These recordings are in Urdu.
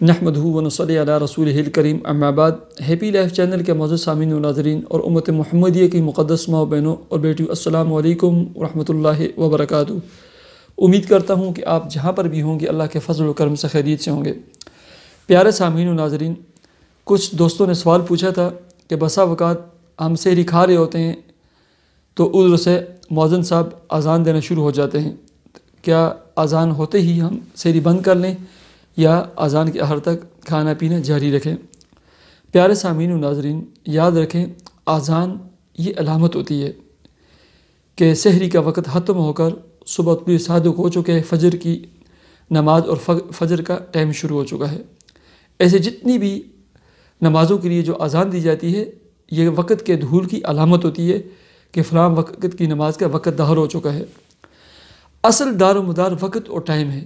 نحمد ونصلی علی رسول کریم اما بعد ہیپی لائف چینل کے معزز سامعین و ناظرین اور امت محمدیہ کی مقدس ماں بہنوں اور بیٹیوں، السلام علیکم ورحمۃ اللہ وبرکاتہ۔ امید کرتا ہوں کہ آپ جہاں پر بھی ہوں گے، اللہ کے فضل و کرم سے خیریت سے ہوں گے۔ پیارے سامعین و ناظرین، کچھ دوستوں نے سوال پوچھا تھا کہ بسا اوقات ہم سحری کھا رہے ہوتے ہیں تو عذر سے موزن صاحب اذان دینا شروع ہو جاتے ہیں۔ کیا اذان ہوتے ہی ہم سحری بند کر لیں؟ یا اذان کے آخر تک کھانا پینا جاری رکھیں۔ پیارے سامعین و ناظرین، یاد رکھیں، اذان یہ علامت ہوتی ہے کہ سحری کا وقت ختم ہو کر صبح پوری صادق ہو چکے فجر کی نماز اور فجر کا ٹائم شروع ہو چکا ہے۔ ایسے جتنی بھی نمازوں کے لیے جو اذان دی جاتی ہے، یہ وقت کے دھول کی علامت ہوتی ہے کہ فلاں وقت کی نماز کا وقت دہر ہو چکا ہے۔ اصل دار و مدار وقت اور ٹائم ہے۔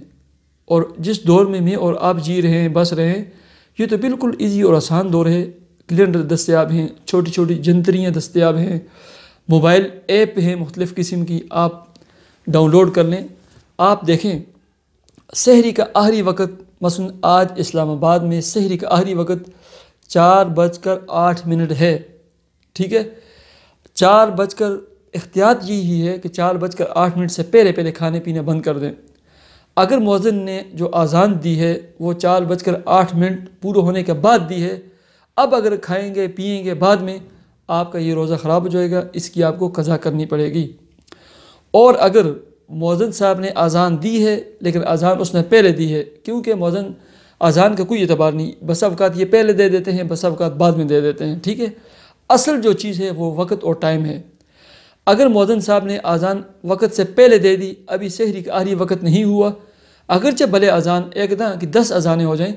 اور جس دور میں میں اور آپ جی رہے ہیں، بس رہے ہیں، یہ تو بالکل ایزی اور آسان دور ہے۔ کلینڈر دستیاب ہیں، چھوٹی چھوٹی جنتریاں دستیاب ہیں۔ موبائل ایپ ہیں مختلف قسم کی، آپ ڈاؤن لوڈ کر لیں۔ آپ دیکھیں سحری کا آخری وقت، مثلا آج اسلام آباد میں سحری کا آخری وقت چار بج کر آٹھ منٹ ہے۔ ٹھیک ہے؟ چار بج کر احتیاط یہی ہے کہ چار بج کر آٹھ منٹ سے پہلے پہلے کھانے پینے بند کر دیں۔ اگر موزن نے جو آزان دی ہے وہ چار بج کر آٹھ منٹ پورے ہونے کے بعد دی ہے، اب اگر کھائیں گے پئیں گے بعد میں، آپ کا یہ روزہ خراب ہو جائے گا، اس کی آپ کو قضا کرنی پڑے گی۔ اور اگر موزن صاحب نے آزان دی ہے لیکن آزان اس نے پہلے دی ہے، کیونکہ موزن آزان کا کوئی اعتبار نہیں، بس اوقات یہ پہلے دے دیتے ہیں، بس اوقات بعد میں دے دیتے ہیں، ٹھیک ہے؟ اصل جو چیز ہے وہ وقت اور ٹائم ہے۔ اگر موزن صاحب نے اذان وقت سے پہلے دے دی، ابھی سحری کا آخری وقت نہیں ہوا، اگرچہ بھلے اذان ایک دن کہ دس اذانیں ہو جائیں،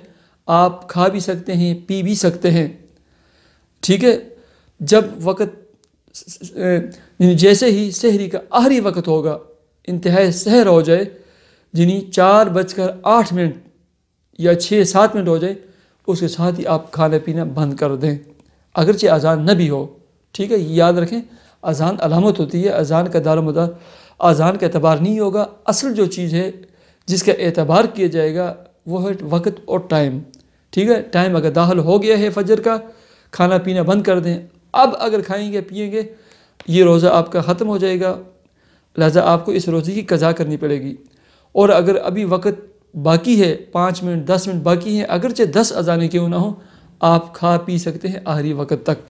آپ کھا بھی سکتے ہیں، پی بھی سکتے ہیں۔ ٹھیک ہے؟ جب وقت یعنی جیسے ہی سحری کا آخری وقت ہوگا، انتہائی سحر ہو جائے جنہیں چار بج کر آٹھ منٹ یا چھ سات منٹ ہو جائے، اس کے ساتھ ہی آپ کھانا پینا بند کر دیں۔ اگرچہ اذان نہ بھی ہو، ٹھیک ہے؟ یاد رکھیں اذان علامت ہوتی ہے، اذان کا دار و مدار، اذان کا اعتبار نہیں ہوگا، اصل جو چیز ہے جس کا اعتبار کیا جائے گا، وہ ہے وقت اور ٹائم۔ ٹھیک ہے؟ ٹائم اگر داخل ہو گیا ہے فجر کا، کھانا پینا بند کر دیں۔ اب اگر کھائیں گے، پئیں گے، یہ روزہ آپ کا ختم ہو جائے گا۔ لہٰذا آپ کو اس روزے کی قضا کرنی پڑے گی۔ اور اگر ابھی وقت باقی ہے، پانچ منٹ، دس منٹ باقی ہیں، اگرچہ دس اذانیں کیوں نہ ہوں، آپ کھا پی سکتے ہیں آخری وقت تک۔